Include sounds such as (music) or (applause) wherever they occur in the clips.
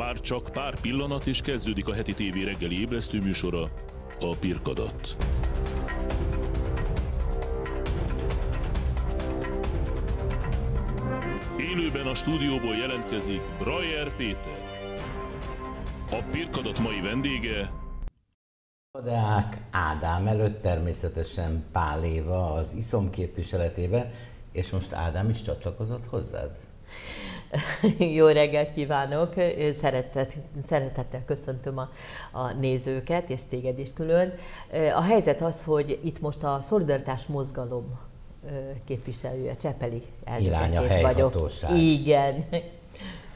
Már csak pár pillanat és kezdődik a heti tévé reggeli ébresztő műsora, a Pirkadat. Élőben a stúdióból jelentkezik Brajer Péter. A Pirkadat mai vendége Deák Ádám előtt természetesen Pál Éva az iszom képviseletébe, és most Ádám is csatlakozott hozzád? (laughs) Jó reggelt kívánok! Szeretet, szeretettel köszöntöm a, a nézőket, és téged is külön. A helyzet az, hogy itt most a szolidaritás mozgalom képviselője, Csepeli elnökeként vagyok. Igen.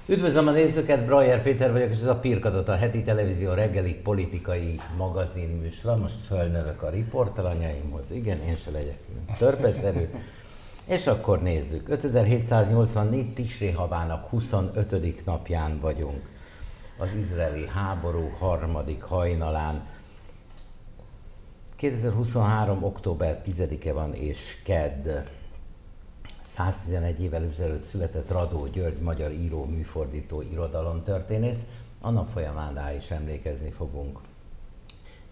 Üdvözlöm a nézőket, Brajer Péter vagyok, és ez a Pirkadot, a heti televízió reggeli politikai magazin műsor. Most fölnövök a riportalanyaimhoz. Igen, én se legyek törpeszerű. És akkor nézzük. 5784 Tisré havának 25. napján vagyunk. Az izraeli háború harmadik hajnalán. 2023. október 10-e van és kedd. 111 évvel ezelőtt született Radó György, magyar író, műfordító, irodalomtörténész. A nap folyamán rá is emlékezni fogunk.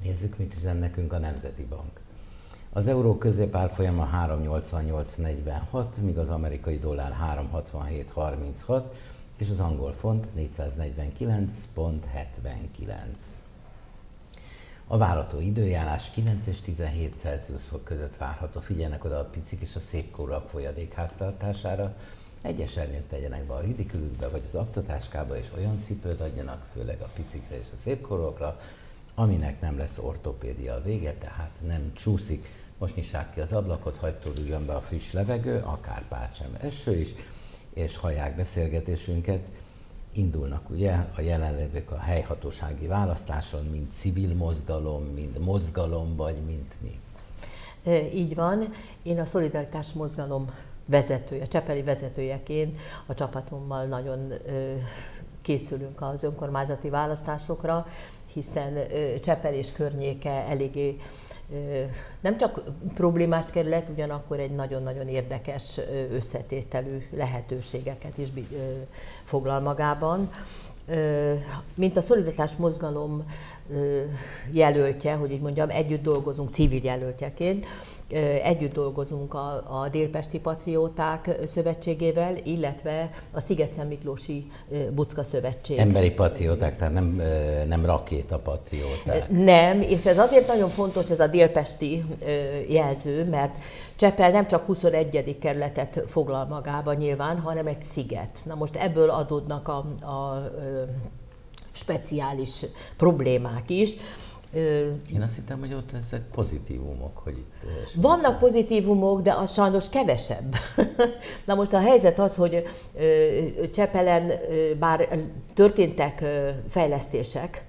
Nézzük, mit üzen nekünk a Nemzeti Bank. Az euró középárfolyama 388,46, míg az amerikai dollár 367,36, és az angol font 449,79. A várható időjárás 9 és 17 Celsius fok között várható. Figyelnek oda a picik és a szépkorúak folyadék háztartására. Egy esernyőt tegyenek be a ridikülükbe vagy az aktatáskába, és olyan cipőt adjanak, főleg a picikre és a szépkorúakra, aminek nem lesz ortopédia a vége, tehát nem csúszik. Most nyissák ki az ablakot, hagyd tudjon be a friss levegő, akár pácsem eső is, és hallják beszélgetésünket indulnak ugye a jelenlévők a helyhatósági választáson, mint civil mozgalom, mint mozgalom, vagy mint mi? Így van. Én a Szolidaritás Mozgalom vezetője, Csepeli vezetőjeként a csapatommal nagyon készülünk az önkormányzati választásokra, hiszen Csepel és környéke eléggé nem csak problémás kerület, ugyanakkor egy nagyon-nagyon érdekes összetételű lehetőségeket is foglal magában. Mint a szolidaritás mozgalom jelöltje, hogy így mondjam, együtt dolgozunk civil jelöltjeként, együtt dolgozunk a, a Délpesti Patrióták Szövetségével, illetve a Sziget Miklósi Bucka Szövetség. Emberi patrióták, tehát nem, nem patrióták. Nem, és ez azért nagyon fontos ez a délpesti jelző, mert Csepel nem csak 21. kerületet foglal magába nyilván, hanem egy sziget. Na most ebből adódnak a, a speciális problémák is. Én azt hittem, hogy ott ezek pozitívumok, hogy itt... Vannak pozitívumok, de az sajnos kevesebb. (laughs) Na most a helyzet az, hogy Csepelen bár történtek fejlesztések,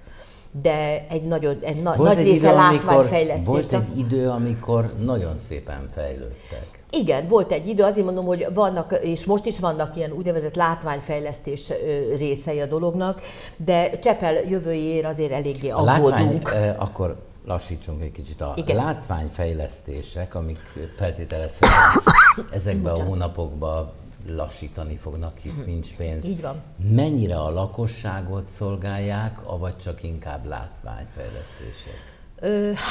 de egy, nagyon, egy na, nagy egy része látványfejlesztés. Volt egy idő, amikor nagyon szépen fejlődtek. Igen, volt egy idő, azért mondom, hogy vannak, és most is vannak ilyen úgynevezett látványfejlesztés részei a dolognak, de Csepel jövőjéért azért eléggé aggódunk. Látvány, akkor lassítsunk egy kicsit. A Igen. látványfejlesztések, amik feltételezhetően ezekben a hónapokban lassítani fognak, hisz mhm. nincs pénz. Így van. Mennyire a lakosságot szolgálják, avagy csak inkább látványfejlesztések?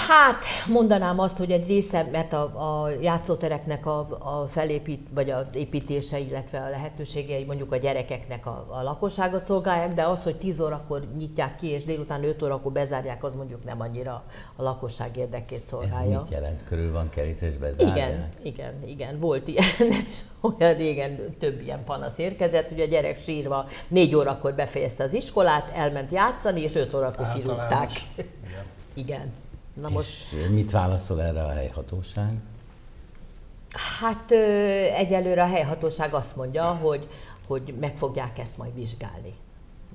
Hát mondanám azt, hogy egy része, mert a, a játszótereknek a, a felépít, vagy az építése, illetve a lehetőségei mondjuk a gyerekeknek a, a lakosságot szolgálják, de az, hogy 10 órakor nyitják ki, és délután 5 órakor bezárják, az mondjuk nem annyira a lakosság érdekét szolgálja. Ez mit jelent? Körül van kerítés bezárják? Igen, igen, igen. Volt ilyen, (laughs) nem is olyan régen több ilyen panasz érkezett, hogy a gyerek sírva 4 órakor befejezte az iskolát, elment játszani, és 5 órakor kirúgták. Igen. Na és most... mit válaszol erre a helyhatóság? Hát egyelőre a helyhatóság azt mondja, hogy, hogy meg fogják ezt majd vizsgálni.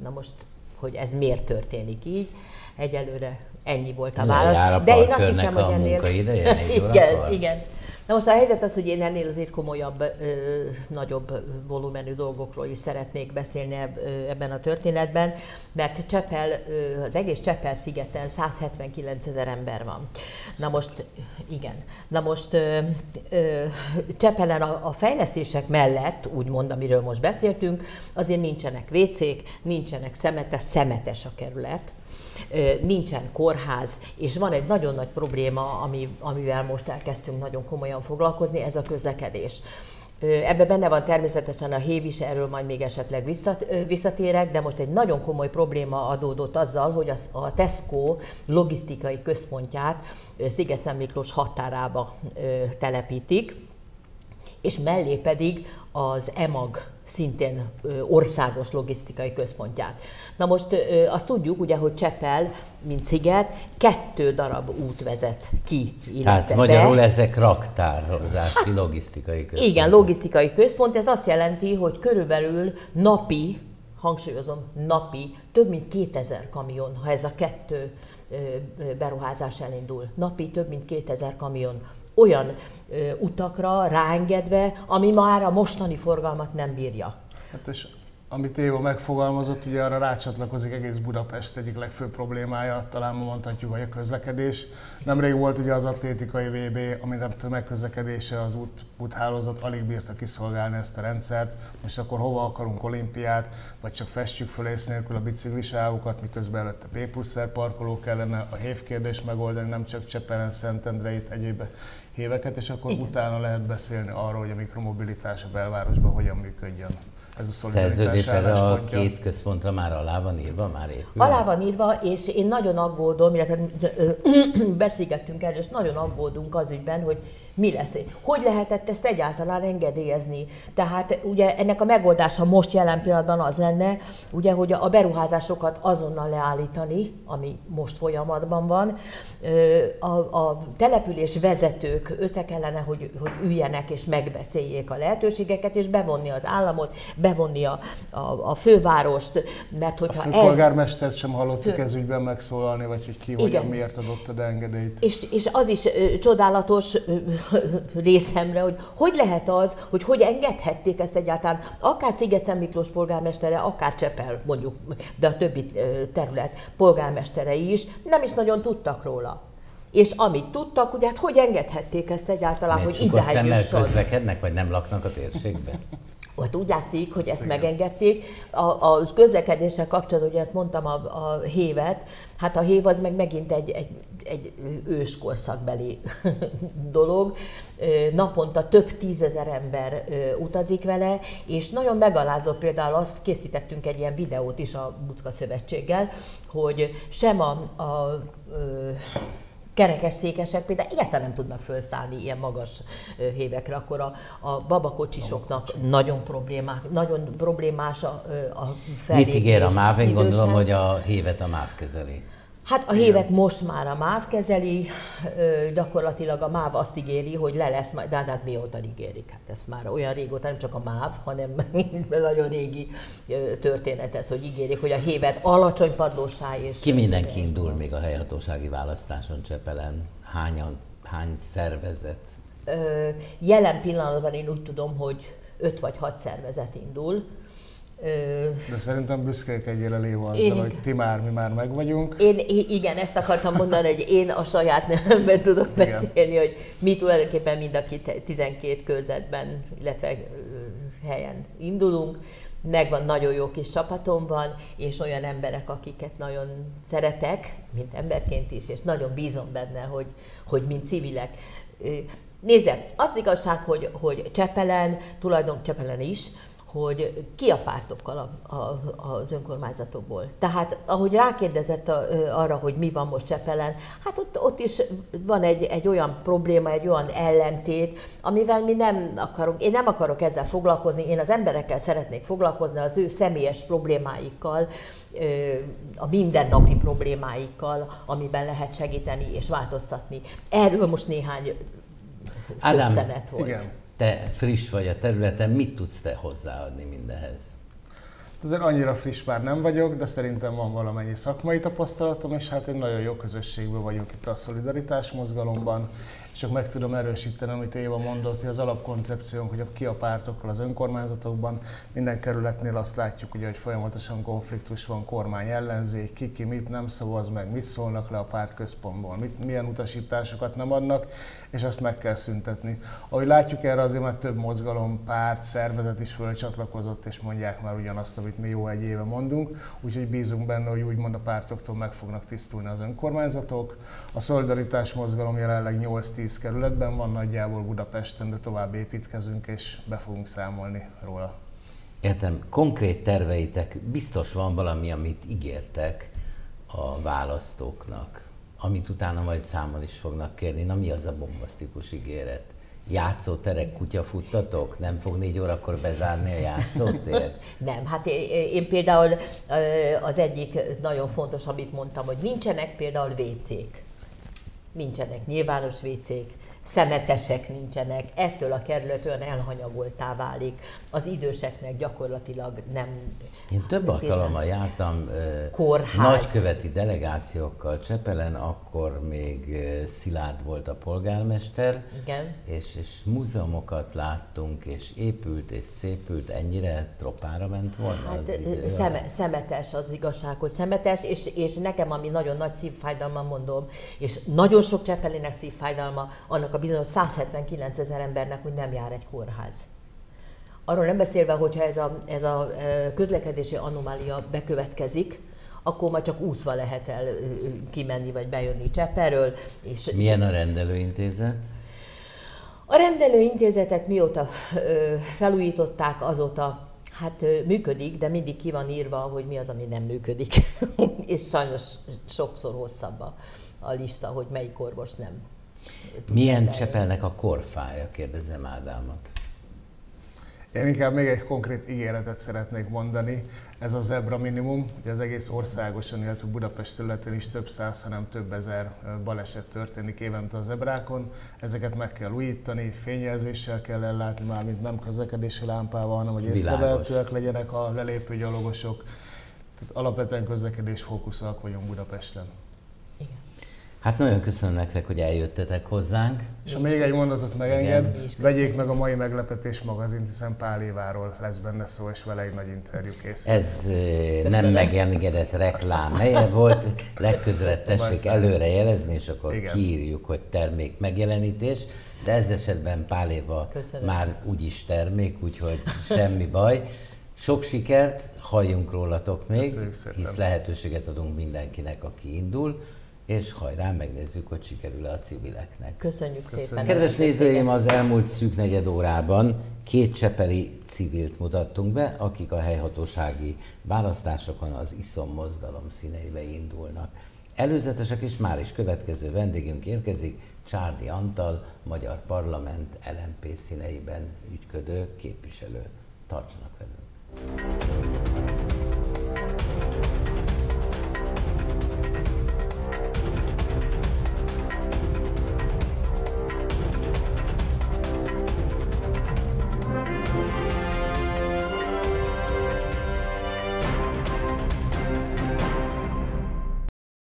Na most, hogy ez miért történik így, egyelőre ennyi volt a válasz. De én azt hiszem, hogy ennél... (laughs) igen, igen. Na most a helyzet az, hogy én ennél azért komolyabb, nagyobb volumenű dolgokról is szeretnék beszélni ebben a történetben, mert Csepel, az egész Csepel szigeten 179 ezer ember van. Na most, igen, na most Csepelen a, a fejlesztések mellett, úgymond, amiről most beszéltünk, azért nincsenek WC-k, nincsenek szemetes, szemetes a kerület, nincsen kórház, és van egy nagyon nagy probléma, ami, amivel most elkezdtünk nagyon komolyan foglalkozni, ez a közlekedés. Ebbe benne van természetesen a hév is, erről majd még esetleg visszatérek, de most egy nagyon komoly probléma adódott azzal, hogy a Tesco logisztikai központját Sziget Miklós határába telepítik, és mellé pedig az EMAG szintén országos logisztikai központját. Na most azt tudjuk ugye, hogy Csepel, mint sziget, kettő darab út vezet ki. Tehát magyarul be. ezek raktározási logisztikai központ. Igen, logisztikai központ. Ez azt jelenti, hogy körülbelül napi, hangsúlyozom, napi több mint 2000 kamion, ha ez a kettő beruházás elindul. Napi több mint 2000 kamion olyan ö, utakra ráengedve, ami már a mostani forgalmat nem bírja. Hát és amit Éva megfogalmazott, ugye arra rácsatlakozik egész Budapest egyik legfőbb problémája, talán mondhatjuk, hogy a közlekedés. Nemrég volt ugye az atlétikai VB, aminek a megközlekedése az út, úthálózat alig bírta kiszolgálni ezt a rendszert. Most akkor hova akarunk olimpiát, vagy csak festjük föl ész nélkül a biciklisávokat, miközben előtte P pluszer parkoló kellene a hévkérdést megoldani, nem csak Csepelen, Szentendreit, egyéb éveket, és akkor Igen. utána lehet beszélni arról, hogy a mikromobilitás a belvárosban hogyan működjön. Ez a szerződés erre a két központra már alá van írva, már épül? Alá van írva, és én nagyon aggódom, illetve (clears throat) beszélgettünk erről, és nagyon aggódunk az ügyben, hogy mi lesz. Hogy lehetett ezt egyáltalán engedélyezni? Tehát ugye ennek a megoldása most jelen pillanatban az lenne, ugye, hogy a beruházásokat azonnal leállítani, ami most folyamatban van. A, a település vezetők össze kellene, hogy, hogy üljenek és megbeszéljék a lehetőségeket, és bevonni az államot, bevonni a, a, a fővárost, mert hogyha a ez... polgármestert sem hallottuk fő... ez ügyben megszólalni, vagy hogy ki, hogyan, miért adott a engedélyt. És, és az is ö, csodálatos, (laughs) részemre, hogy hogy lehet az, hogy hogy engedhették ezt egyáltalán, akár Sziget Miklós polgármestere, akár Csepel mondjuk, de a többi terület polgármesterei is nem is nagyon tudtak róla. És amit tudtak, ugye hát hogy engedhették ezt egyáltalán, Mert hogy idáig jusson. közlekednek, vagy nem laknak a térségben? (laughs) ott úgy látszik, hogy ezt megengedték. A, a közlekedéssel kapcsolatban, ugye ezt mondtam a, a hévet, hát a hév az meg megint egy, egy, egy őskorszakbeli (laughs) dolog. Naponta több tízezer ember utazik vele, és nagyon megalázó például azt készítettünk egy ilyen videót is a Bucka Szövetséggel, hogy sem a, a, a kerekes székesek például egyáltalán nem tudnak felszállni ilyen magas hévekre, akkor a, a babakocsisoknak Babakocsi. nagyon problémák, nagyon problémás a, a Mit ígér a MÁV? Én gondolom, hogy a hévet a MÁV kezeli. Hát a hévet most már a MÁV kezeli, gyakorlatilag a MÁV azt ígéri, hogy le lesz majd, de hát mióta ígérik? Hát ez már olyan régóta, nem csak a MÁV, hanem (laughs) nagyon régi történet ez, hogy ígérik, hogy a hévet alacsony padlósá és... Ki mindenki indul még a helyhatósági választáson Csepelen? Hányan, hány szervezet? Jelen pillanatban én úgy tudom, hogy öt vagy hat szervezet indul, de szerintem büszkék egyére léve azzal, én, hogy ti már, mi már meg vagyunk. Én, igen, ezt akartam mondani, hogy én a saját nevemben tudok igen. beszélni, hogy mi tulajdonképpen mind a 12 körzetben, illetve helyen indulunk. Megvan nagyon jó kis csapatom van, és olyan emberek, akiket nagyon szeretek, mint emberként is, és nagyon bízom benne, hogy, hogy mint civilek. Nézze, az igazság, hogy, hogy Csepelen, tulajdon Csepelen is, hogy ki a pártokkal a, a, az önkormányzatokból. Tehát ahogy rákérdezett a, arra, hogy mi van most Csepelen, hát ott, ott is van egy, egy olyan probléma, egy olyan ellentét, amivel mi nem akarunk, én nem akarok ezzel foglalkozni, én az emberekkel szeretnék foglalkozni, az ő személyes problémáikkal, a mindennapi problémáikkal, amiben lehet segíteni és változtatni. Erről most néhány szösszenet volt. Igen te friss vagy a területen, mit tudsz te hozzáadni mindenhez? Azért annyira friss már nem vagyok, de szerintem van valamennyi szakmai tapasztalatom, és hát egy nagyon jó közösségben vagyunk itt a Szolidaritás mozgalomban, csak meg tudom erősíteni, amit Éva mondott, hogy az alapkoncepciónk, hogy ki a pártokkal az önkormányzatokban, minden kerületnél azt látjuk, ugye, hogy folyamatosan konfliktus van, kormány ellenzék, ki, ki mit nem szavaz meg, mit szólnak le a párt központból, mit, milyen utasításokat nem adnak, és azt meg kell szüntetni. Ahogy látjuk erre azért már több mozgalom, párt, szervezet is fölcsatlakozott, és mondják már ugyanazt, amit mi jó egy éve mondunk, úgyhogy bízunk benne, hogy úgymond a pártoktól meg fognak tisztulni az önkormányzatok. A szolidaritás mozgalom jelenleg 8-10 kerületben van nagyjából Budapesten, de tovább építkezünk, és be fogunk számolni róla. Értem, konkrét terveitek, biztos van valami, amit ígértek a választóknak amit utána majd számon is fognak kérni. Na mi az a bombasztikus ígéret? Játszóterek, kutyafuttatok? Nem fog négy órakor bezárni a játszótér? (laughs) Nem, hát én, én például az egyik nagyon fontos, amit mondtam, hogy nincsenek például WC-k. Nincsenek nyilvános WC-k szemetesek nincsenek, ettől a kerület olyan elhanyagoltá válik, az időseknek gyakorlatilag nem... Én több alkalommal jártam kórház. nagyköveti delegációkkal Csepelen, akkor még Szilárd volt a polgármester, Igen. És, és múzeumokat láttunk, és épült és szépült, ennyire tropára ment volna hát, az idő szeme, Szemetes az igazság, hogy szemetes, és, és nekem, ami nagyon nagy szívfájdalma mondom, és nagyon sok Csepelének szívfájdalma, annak a a bizonyos 179 ezer embernek, hogy nem jár egy kórház. Arról nem beszélve, hogyha ez a, ez a közlekedési anomália bekövetkezik, akkor már csak úszva lehet el kimenni vagy bejönni Csepperről. És Milyen a rendelőintézet? A rendelőintézetet mióta felújították, azóta hát működik, de mindig ki van írva, hogy mi az, ami nem működik. (laughs) és sajnos sokszor hosszabb a, a lista, hogy melyik orvos nem milyen Csepelnek a korfája, kérdezem Ádámot. Én inkább még egy konkrét ígéretet szeretnék mondani. Ez a zebra minimum, ugye az egész országosan, illetve Budapest területén is több száz, hanem több ezer baleset történik évente a zebrákon. Ezeket meg kell újítani, fényjelzéssel kell ellátni, már mint nem közlekedési lámpával, hanem hogy észrevehetőek legyenek a lelépő gyalogosok. Tehát alapvetően közlekedés fókuszak vagyunk Budapesten. Hát nagyon köszönöm nektek, hogy eljöttetek hozzánk. És ha még egy mondatot megenged, vegyék meg a mai meglepetés magazint, hiszen Pál Éváról lesz benne szó, és vele egy nagy interjú készül. Ez Köszönöm. nem megengedett reklám helye volt, legközelebb tessék előre jelezni, és akkor Igen. kiírjuk, hogy termék megjelenítés, de ez esetben Pál Éva Köszönöm. már úgyis termék, úgyhogy semmi baj. Sok sikert, halljunk rólatok még, hisz lehetőséget adunk mindenkinek, aki indul és hajrá, megnézzük, hogy sikerül-e a civileknek. Köszönjük, Köszönjük. szépen. Kedves nézőim, az elmúlt szűk negyed órában két csepeli civilt mutattunk be, akik a helyhatósági választásokon az iszom mozgalom színeibe indulnak. Előzetesek és már is következő vendégünk érkezik, Csárdi Antal, Magyar Parlament LMP színeiben ügyködő képviselő. Tartsanak velünk!